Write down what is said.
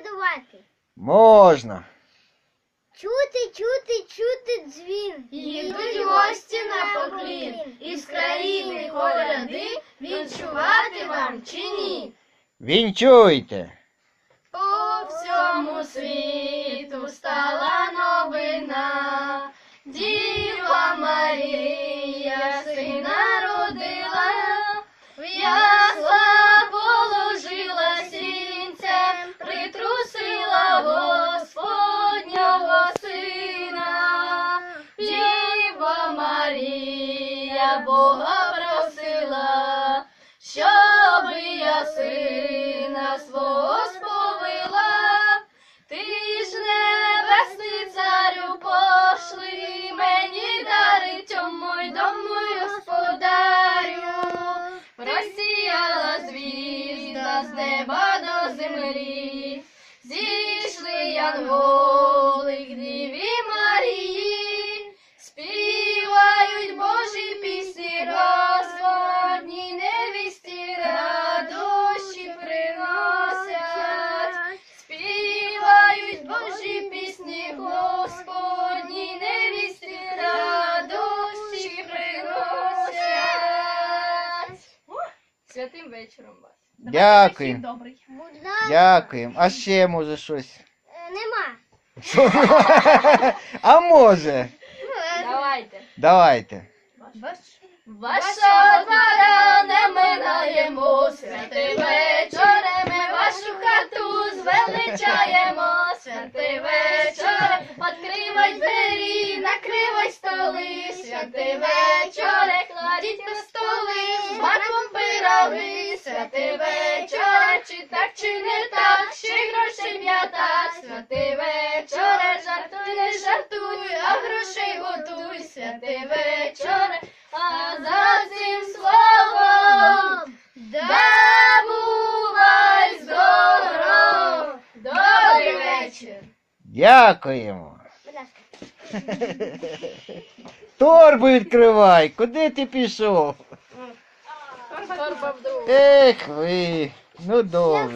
колядувати? Можна. Чути, чути, чути дзвін. Їдуть гості на поклін, із країни коляди відчувати вам чи ні? Вінчуйте. По всьому світу стала новина, Діва Марія сина Бога просила, щоб я сина свого сповила. Ти ж небесний царю пошли мені дари тьому й дому господарю. Просіяла звізда з неба до землі, Святим вечором вас. Дякую. Добрий. Будь ласка. Дякуємо. А ще може щось. Е, Нема. А може? Давайте. Давайте. Вашого двора не минаємо, святий вечоре, ми вашу хату звеличаємо, святий вечоре, чи так, чи не так, ще грошей п'ята, святий вечоре, жартуй, не жартуй, а грошей готуй, святий вечоре, а за цим словом да бувай здоров. Добрий вечір. Дякуємо. Торбу відкривай. Куди ти пішов? Ei, meu dobro.